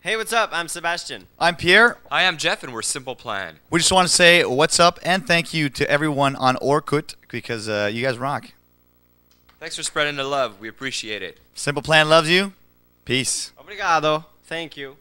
Hey, what's up? I'm Sébastien. I'm Pierre. I am Jeff, and we're Simple Plan. We just want to say what's up and thank you to everyone on Orkut because uh, you guys rock. Thanks for spreading the love. We appreciate it. Simple Plan loves you. Peace. Obrigado. Thank you.